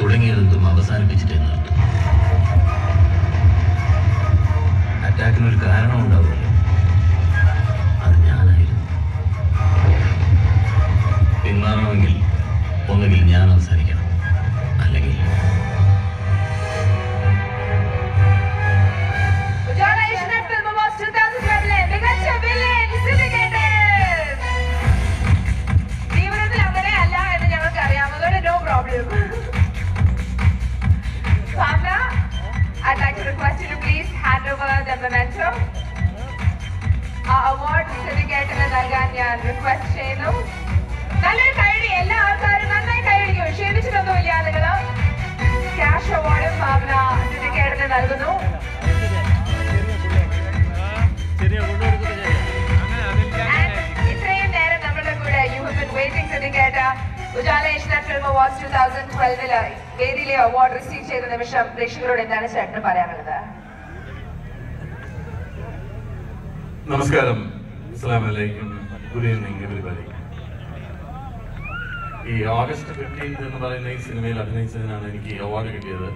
തുടങ്ങിയതെന്തും അവസാനിപ്പിച്ചിട്ടേ നിർത്തും അറ്റാക്കിനൊരു കാരണം ഉണ്ടാവുമല്ലോ അത് ഞാനായിരുന്നു. പിന്മാറണമെങ്കിൽ ഒന്നുകിൽ ഞാൻ അവസാനിക്കണം memento. ആ അവാർഡ് സിൻഡിക്കേറ്റിന് നൽകാൻ ഞാൻ റിക്വസ്റ്റ് ചെയ്യുന്നു. നല്ലൊരു കൈഡി എല്ലാ ആൾക്കാരും നന്നായി കൈഡിക്കും ക്ഷീണിച്ചിട്ടൊന്നുമില്ല നിങ്ങൾ ക്യാഷ് അവാർഡ് ഭാവന സിൻഡിക്കേറ്റിന് നൽകുന്നു. ഇത്രയും നേരം നമ്മുടെ കൂടെ you waiting Syndicate Ujala Asian Film Awards two thousand ട്വൽവിൽ വേദിയിലെ അവാർഡ് റിസീവ് ചെയ്ത നിമിഷം പ്രേക്ഷകരോട് എന്താണ് ചേട്ടന് പറയാനുള്ളത്? നമസ്കാരം. അസ്സാം ഗുഡ് ഈവനിങ് എവരിബഡി ഈ ഓഗസ്റ്റ് ഫിഫ്റ്റീൻത് എന്ന് പറയുന്ന ഈ സിനിമയിൽ അഭിനയിച്ചതിനാണ് എനിക്ക് ഈ അവാർഡ് കിട്ടിയത്.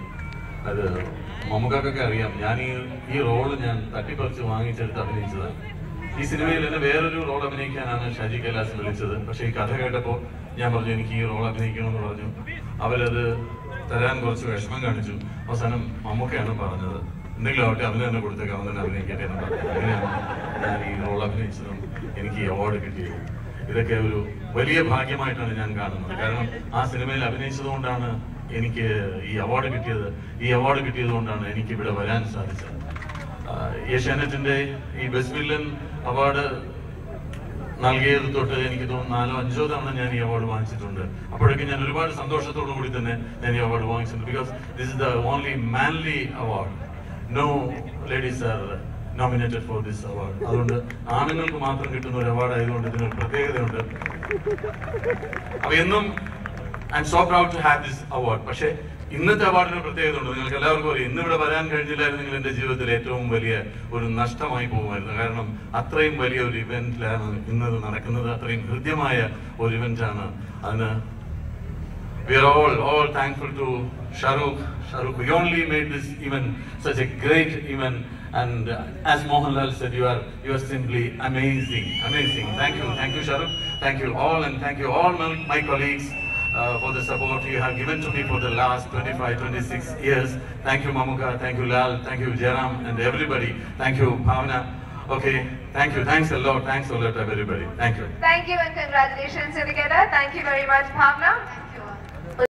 അത് മമ്മൂക്കൊക്കെ അറിയാം. ഞാൻ ഈ ഈ റോൾ ഞാൻ തട്ടിപ്പറിച്ച് വാങ്ങിച്ചെടുത്ത് അഭിനയിച്ചത്. ഈ സിനിമയിൽ എന്നെ വേറൊരു റോൾ അഭിനയിക്കാനാണ് ഷാജി കൈലാസ് വിളിച്ചത്. പക്ഷേ ഈ കഥ കേട്ടപ്പോൾ ഞാൻ പറഞ്ഞു എനിക്ക് ഈ റോൾ അഭിനയിക്കണമെന്ന് പറഞ്ഞു. അവരത് തരാൻ കുറച്ച് വിഷമം കാണിച്ചു. അവസാനം മമ്മൂക്കയാണ് പറഞ്ഞത്. എന്തെങ്കിലും ആവട്ടെ അവന് തന്നെ കൊടുത്തേക്കാം തന്നെ അഭിനയിക്കട്ടെ എന്ന് ഞാൻ ഈ റോൾ അഭിനയിച്ചതും എനിക്ക് ഈ അവാർഡ് കിട്ടിയത്. ഇതൊക്കെ ഒരു വലിയ ഭാഗ്യമായിട്ടാണ് ഞാൻ കാണുന്നത്. കാരണം ആ സിനിമയിൽ അഭിനയിച്ചതുകൊണ്ടാണ് എനിക്ക് ഈ അവാർഡ് കിട്ടിയത്. ഈ അവാർഡ് കിട്ടിയത് കൊണ്ടാണ് എനിക്ക് ഇവിടെ വരാൻ സാധിച്ചത്. ഏഷ്യാനെറ്റിന്റെ ഈ ബെസ്റ്റ് വില്ലൻ അവാർഡ് നൽകിയത് തൊട്ട് എനിക്ക് തോന്നുന്നു നാലോ അഞ്ചോ തവണ ഞാൻ ഈ അവാർഡ് വാങ്ങിച്ചിട്ടുണ്ട്. അപ്പോഴേക്കും ഞാൻ ഒരുപാട് സന്തോഷത്തോടു കൂടി തന്നെ ഞാൻ ഈ അവാർഡ് വാങ്ങിച്ചിട്ടുണ്ട്. Because this is the only manly award no ladies are nominated for this award അതുകൊണ്ട് ആണുങ്ങൾക്ക് മാത്രം കിട്ടുന്ന ഒരു അവാർഡ് ആയതുകൊണ്ട് ഇതിനൊരു പ്രത്യേകതയുണ്ട്. അപ്പൊ എന്നും I am so proud to have this award പക്ഷേ ഇന്നത്തെ അവാർഡിന് പ്രത്യേകത ഉണ്ട് നിങ്ങൾക്ക് എല്ലാവർക്കും അറിയാം. ഇന്ന് ഇവിടെ വരാൻ കഴിഞ്ഞില്ലായിരുന്നെങ്കിൽ എന്റെ ജീവിതത്തിൽ ഏറ്റവും വലിയ ഒരു നഷ്ടമായി പോകുമായിരുന്നു. കാരണം അത്രയും വലിയ ഒരു ഇവന്റിലാണ് ഇന്നത് നടക്കുന്നത്. അത്രയും ഹൃദ്യമായ ഒരു ഇവന്റ് ആണ്. അതിന് we are all all thankful to Shahrukh. Shahrukh, we only made this event such a great event. And uh, as Mohanlal said, you are you are simply amazing, amazing. Thank you, thank you, Shahrukh. Thank you all, and thank you all my, my colleagues. Uh, for the support you have given to me for the last 25, 26 years. Thank you, Mamuka. Thank you, Lal. Thank you, Jaram, and everybody. Thank you, Bhavna. Okay, thank you. Thanks a lot. Thanks a lot, everybody. Thank you. Thank you and congratulations, Syndicate. Thank you very much, Bhavna.